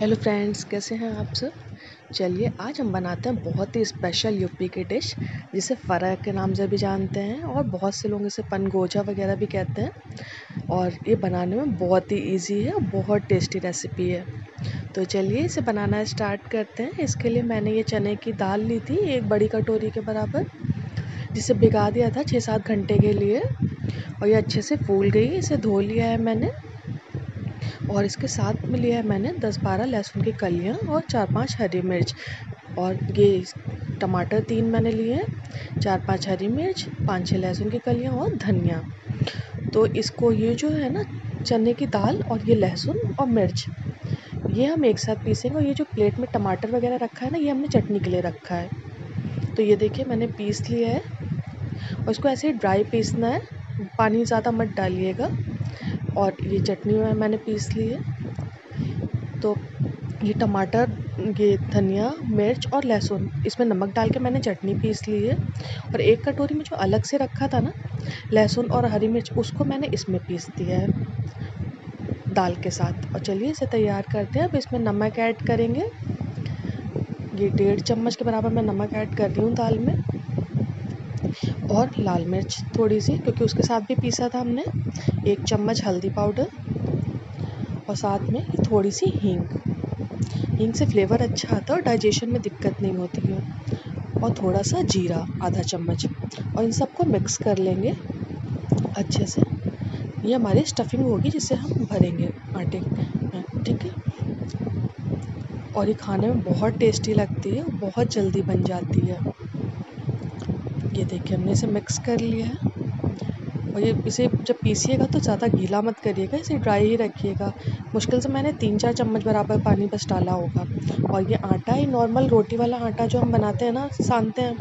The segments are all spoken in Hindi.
हेलो फ्रेंड्स कैसे हैं आप सब? चलिए, आज हम बनाते हैं बहुत ही स्पेशल यूपी की डिश जिसे फ़रा के नाम से भी जानते हैं और बहुत से लोग इसे पनगोजा वगैरह भी कहते हैं। और ये बनाने में बहुत ही इजी है और बहुत टेस्टी रेसिपी है। तो चलिए, इसे बनाना स्टार्ट करते हैं। इसके लिए मैंने ये चने की दाल ली थी एक बड़ी कटोरी के बराबर, जिसे भिगा दिया था छः सात घंटे के लिए। और ये अच्छे से फूल गई, इसे धो लिया है मैंने। और इसके साथ में लिया है मैंने दस बारह लहसुन की कलियाँ और चार पाँच हरी मिर्च। और ये टमाटर तीन मैंने लिए हैं, चार पाँच हरी मिर्च, पाँच छः लहसुन की कलियाँ और धनिया। तो इसको ये जो है ना, चने की दाल और ये लहसुन और मिर्च, ये हम एक साथ पीसेंगे। और ये जो प्लेट में टमाटर वगैरह रखा है ना, ये हमने चटनी के लिए रखा है। तो ये देखिए, मैंने पीस लिया है। और इसको ऐसे ही ड्राई पीसना है, पानी ज़्यादा मत डालिएगा। और ये चटनी में मैंने पीस ली है। तो ये टमाटर, ये धनिया, मिर्च और लहसुन, इसमें नमक डाल के मैंने चटनी पीस ली है। और एक कटोरी में जो अलग से रखा था ना, लहसुन और हरी मिर्च, उसको मैंने इसमें पीस दिया है दाल के साथ। और चलिए इसे तैयार करते हैं। अब इसमें नमक ऐड करेंगे। ये डेढ़ चम्मच के बराबर मैं नमक ऐड कर रही हूँ दाल में। और लाल मिर्च थोड़ी सी, क्योंकि उसके साथ भी पीसा था हमने। एक चम्मच हल्दी पाउडर और साथ में थोड़ी सी हींग। हींग से फ्लेवर अच्छा आता है और डाइजेशन में दिक्कत नहीं होती है। और थोड़ा सा जीरा, आधा चम्मच, और इन सबको मिक्स कर लेंगे अच्छे से। ये हमारी स्टफिंग होगी जिसे हम भरेंगे आटे में, ठीक है? और ये खाने में बहुत टेस्टी लगती है, बहुत जल्दी बन जाती है। ये देखिए, हमने इसे मिक्स कर लिया है। और ये इसे जब पीसिएगा तो ज़्यादा गीला मत करिएगा, इसे ड्राई ही रखिएगा। मुश्किल से मैंने तीन चार चम्मच बराबर पानी बस डाला होगा। और ये आटा ही नॉर्मल रोटी वाला आटा जो हम बनाते हैं ना, सानते हैं,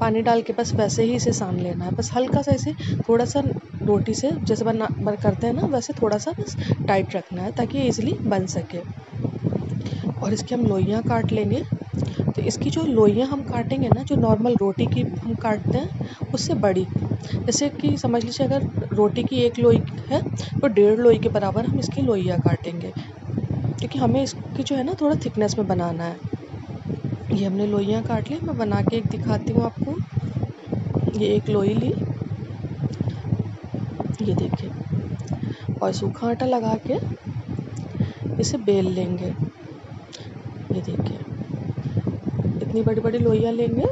पानी डाल के बस वैसे ही इसे सान लेना है। बस हल्का सा इसे थोड़ा सा रोटी से जैसे बना करते हैं ना, वैसे थोड़ा सा बस टाइट रखना है, ताकि ईज़िली बन सके। और इसकी हम लोइयाँ काट लेंगे। तो इसकी जो लोइयाँ हम काटेंगे ना, जो नॉर्मल रोटी की हम काटते हैं, उससे बड़ी। जैसे कि समझ लीजिए अगर रोटी की एक लोई है तो डेढ़ लोई के बराबर हम इसकी लोइयाँ काटेंगे। क्योंकि हमें इसकी जो है ना, थोड़ा थिकनेस में बनाना है। ये हमने लोइयाँ काट ली, मैं बना के एक दिखाती हूँ आपको। ये एक लोई ली। ये देखिए। और सूखा आटा लगा के इसे बेल लेंगे। ये देखिए। इतनी बड़ी बड़ी लोइयाँ लेंगे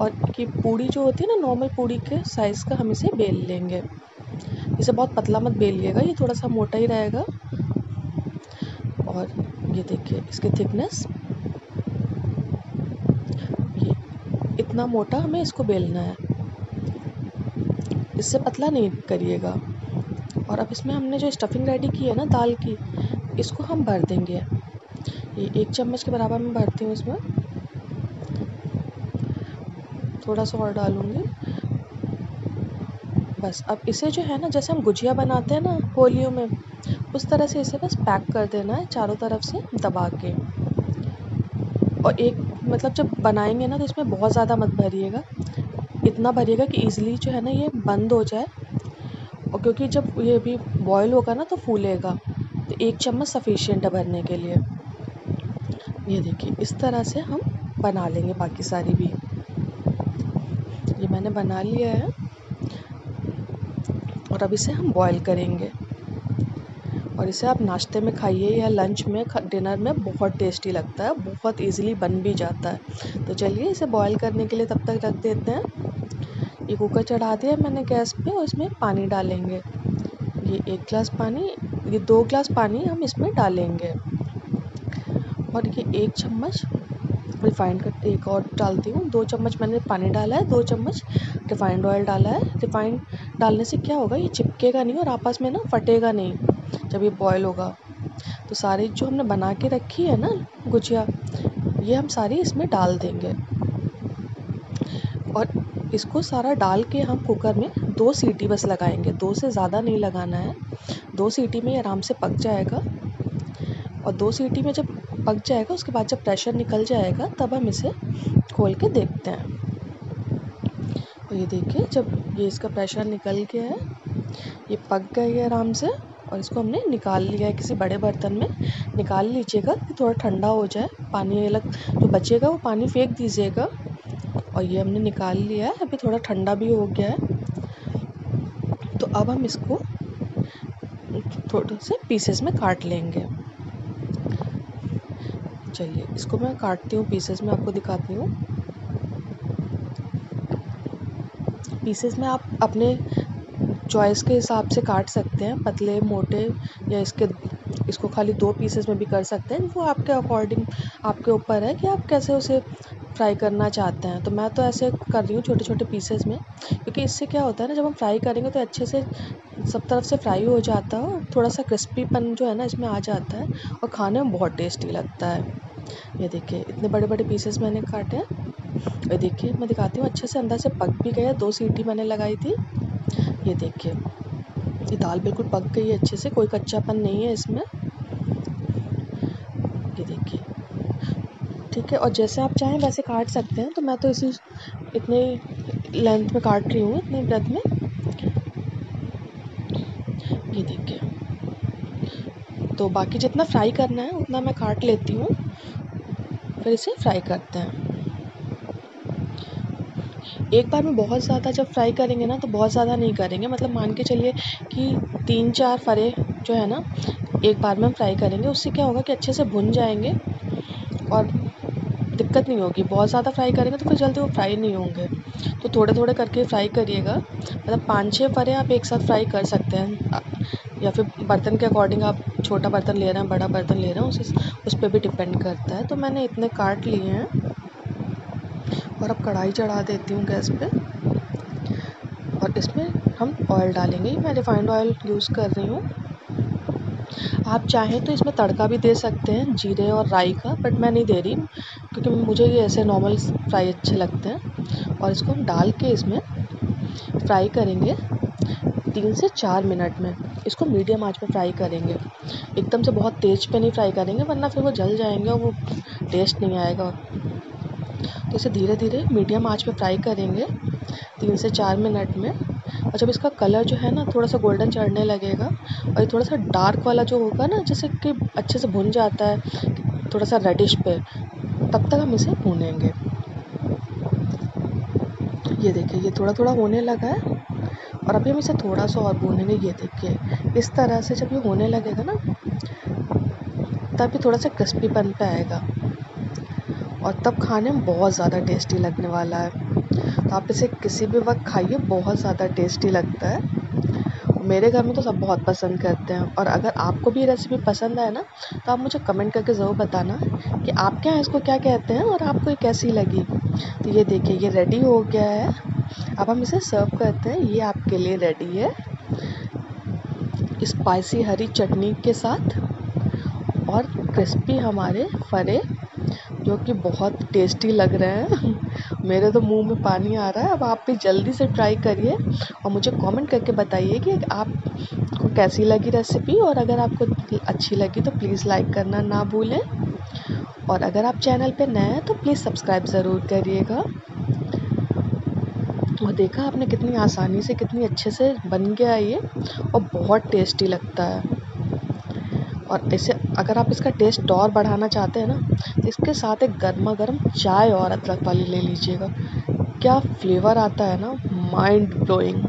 और कि पूड़ी जो होती है ना नॉर्मल पूड़ी के साइज़ का हम इसे बेल लेंगे। इसे बहुत पतला मत बेलिएगा, ये थोड़ा सा मोटा ही रहेगा। और ये देखिए, इसकी थिकनेस ये इतना मोटा हमें इसको बेलना है। इससे पतला नहीं करिएगा। और अब इसमें हमने जो स्टफिंग रेडी की है ना, दाल की, इसको हम भर देंगे। ये एक चम्मच के बराबर मैं भरती हूँ इसमें। थोड़ा सा और डालूँगी। बस, अब इसे जो है ना, जैसे हम गुजिया बनाते हैं ना, होलियों में, उस तरह से इसे बस पैक कर देना है, चारों तरफ़ से दबा के। और एक मतलब जब बनाएँगे ना तो इसमें बहुत ज़्यादा मत भरिएगा। इतना भरिएगा कि ईज़िली जो है ना, ये बंद हो जाए। और क्योंकि जब ये भी बॉयल होगा ना तो फूलेगा। तो एक चम्मच सफिशियंट है भरने के लिए। ये देखिए, इस तरह से हम बना लेंगे बाकी सारी भी। ये मैंने बना लिया है और अब इसे हम बॉईल करेंगे। और इसे आप नाश्ते में खाइए या लंच में डिनर में बहुत टेस्टी लगता है, बहुत इजीली बन भी जाता है। तो चलिए इसे बॉईल करने के लिए तब तक रख देते हैं। ये कुकर चढ़ा दिया मैंने गैस पे और इसमें पानी डालेंगे। ये एक गिलास पानी, ये दो गिलास पानी हम इसमें डालेंगे। और ये एक चम्मच रिफ़ाइंड का एक और डालती हूँ। दो चम्मच मैंने पानी डाला है, दो चम्मच रिफ़ाइंड ऑयल डाला है। रिफ़ाइंड डालने से क्या होगा, ये चिपकेगा नहीं और आपस में ना फटेगा नहीं जब ये बॉयल होगा। तो सारी जो हमने बना के रखी है ना गुजिया, ये हम सारी इसमें डाल देंगे। और इसको सारा डाल के हम कुकर में दो सीटी बस लगाएँगे। दो से ज़्यादा नहीं लगाना है। दो सीटी में आराम से पक जाएगा। और दो सीटी में जब पक जाएगा, उसके बाद जब प्रेशर निकल जाएगा, तब हम इसे खोल के देखते हैं। और ये देखिए, जब ये इसका प्रेशर निकल गया है, ये पक गई है आराम से, और इसको हमने निकाल लिया है किसी बड़े बर्तन में। निकाल लीजिएगा, कि थोड़ा ठंडा हो जाए, पानी अलग जो बचेगा वो पानी फेंक दीजिएगा। और ये हमने निकाल लिया है, अभी थोड़ा ठंडा भी हो गया है। तो अब हम इसको थोड़े से पीसेस में काट लेंगे। चलिए इसको मैं काटती हूँ पीसेस में, आपको दिखाती हूँ। पीसेस में आप अपने चॉइस के हिसाब से काट सकते हैं, पतले, मोटे, या इसके, इसको खाली दो पीसेस में भी कर सकते हैं। वो आपके अकॉर्डिंग आपके ऊपर है कि आप कैसे उसे फ्राई करना चाहते हैं। तो मैं तो ऐसे कर रही हूँ छोटे छोटे पीसेस में, क्योंकि इससे क्या होता है ना, जब हम फ्राई करेंगे तो अच्छे से सब तरफ़ से फ्राई हो जाता है और थोड़ा सा क्रिस्पीपन जो है ना, इसमें आ जाता है और खाने में बहुत टेस्टी लगता है। ये देखिए, इतने बड़े बड़े पीसेस मैंने काटे हैं। ये देखिए, मैं दिखाती हूँ, अच्छे से अंदर से पक भी गया दो सीटी मैंने लगाई थी। ये देखिए, ये दाल बिल्कुल पक गई है अच्छे से, कोई कच्चापन नहीं है इसमें। ये देखिए, ठीक है, और जैसे आप चाहें वैसे काट सकते हैं। तो मैं तो इसी, इतने लेंथ में काट रही हूँ, इतने ब्रेथ में। ये देखिए तो बाकी जितना फ्राई करना है, उतना मैं काट लेती हूँ। फिर इसे फ्राई करते हैं। एक बार में बहुत ज़्यादा जब फ्राई करेंगे ना तो बहुत ज़्यादा नहीं करेंगे। मतलब मान के चलिए कि तीन चार फरे जो है ना, एक बार में हम फ्राई करेंगे, उससे क्या होगा कि अच्छे से भुन जाएँगे और दिक्कत नहीं होगी। बहुत ज़्यादा फ्राई करेंगे तो फिर जल्दी वो फ्राई नहीं होंगे। तो थोड़े थोड़े करके फ्राई करिएगा। मतलब पाँच छः फरे आप एक साथ फ्राई कर सकते हैं। या फिर बर्तन के अकॉर्डिंग आप छोटा बर्तन ले रहे हैं, बड़ा बर्तन ले रहे हैं, उस उस पर भी डिपेंड करता है। तो मैंने इतने काट लिए हैं। और अब कढ़ाई चढ़ा देती हूँ गैस पे। और इसमें हम ऑयल डालेंगे। मैं रिफाइंड ऑयल यूज़ कर रही हूँ। आप चाहें तो इसमें तड़का भी दे सकते हैं, जीरे और राई का बट मैं नहीं दे रही क्योंकि मुझे ये ऐसे नॉर्मल फ्राई अच्छे लगते हैं, और इसको हम डाल के इसमें फ्राई करेंगे तीन से चार मिनट में। इसको मीडियम आँच पे फ्राई करेंगे। एकदम से बहुत तेज़ पे नहीं फ्राई करेंगे, वरना फिर वो जल जाएँगे और वो टेस्ट नहीं आएगा। तो इसे धीरे धीरे मीडियम आँच पे फ्राई करेंगे तीन से चार मिनट में। और जब इसका कलर जो है ना थोड़ा सा गोल्डन चढ़ने लगेगा और ये थोड़ा सा डार्क वाला जो होगा ना, जैसे कि अच्छे से भुन जाता है थोड़ा सा रेडिश पे, तब तक हम इसे भूनेंगे। ये देखिए, ये थोड़ा थोड़ा होने लगा है और अभी हम इसे थोड़ा सा और भूनेंगे, ये देखिए। इस तरह से जब ये होने लगेगा ना, तब ये थोड़ा सा क्रिस्पीपन पे आएगा। और तब खाने में बहुत ज़्यादा टेस्टी लगने वाला है। तो आप इसे किसी भी वक्त खाइए, बहुत ज़्यादा टेस्टी लगता है। मेरे घर में तो सब बहुत पसंद करते हैं और अगर आपको भी ये रेसिपी पसंद आए ना तो आप मुझे कमेंट करके ज़रूर बताना कि आपके यहाँ इसको क्या कहते हैं और आपको ये कैसी लगी। तो ये देखिए, ये रेडी हो गया है। अब हम इसे सर्व करते हैं। ये आपके लिए रेडी है। स्पाइसी हरी चटनी के साथ और क्रिस्पी हमारे फरे जो कि बहुत टेस्टी लग रहे हैं। मेरे तो मुँह में पानी आ रहा है, अब आप भी जल्दी से ट्राई करिए और मुझे कमेंट करके बताइए कि आपको कैसी लगी रेसिपी और अगर आपको अच्छी लगी तो प्लीज़ लाइक करना ना भूलें। और अगर आप चैनल पे नए हैं तो प्लीज़ सब्सक्राइब ज़रूर करिएगा। और देखा आपने कितनी आसानी से, कितनी अच्छे से बन गया ये और बहुत टेस्टी लगता है। और इसे अगर आप इसका टेस्ट और बढ़ाना चाहते हैं ना तो इसके साथ एक गर्मा गर्म चाय और अदरक वाली ले लीजिएगा। क्या फ्लेवर आता है ना माइंड ब्लोइंग